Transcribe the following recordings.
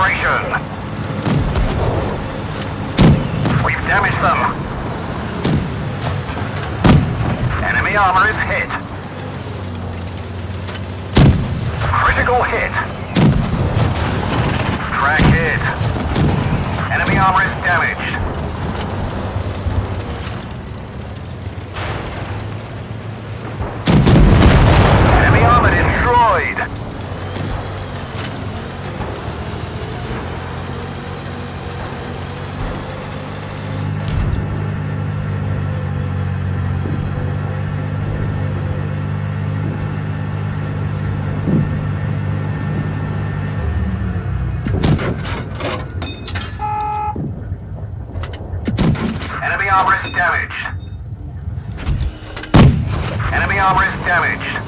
concentration. We've damaged them. Enemy armor is hit. Critical hit. Track hit. Enemy armor is damaged. Enemy armor is damaged. Enemy armor is damaged.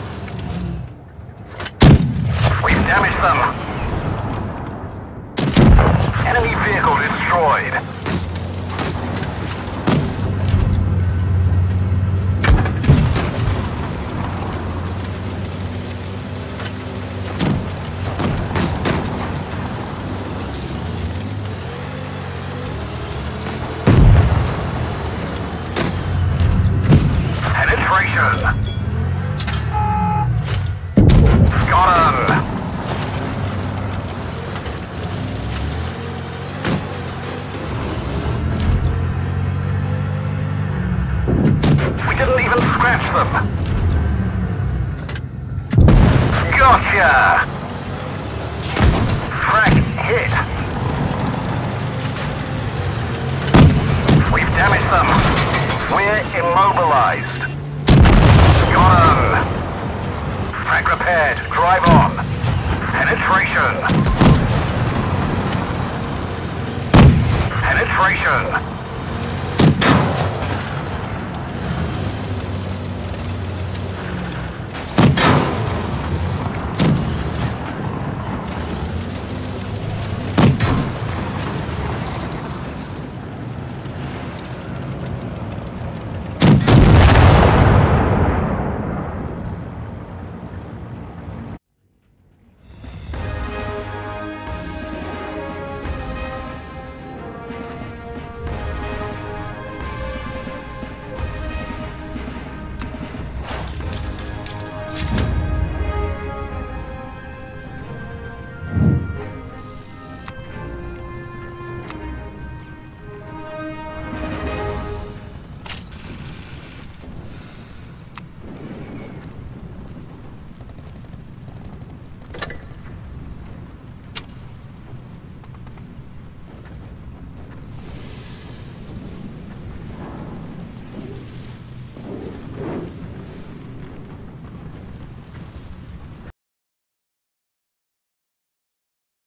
We've damaged them. Enemy vehicle destroyed. Penetration. Got him. We didn't even scratch them. Gotcha! Track hit. We've damaged them. We're immobilized. 'Em. Track repaired. Drive on. Penetration. Penetration.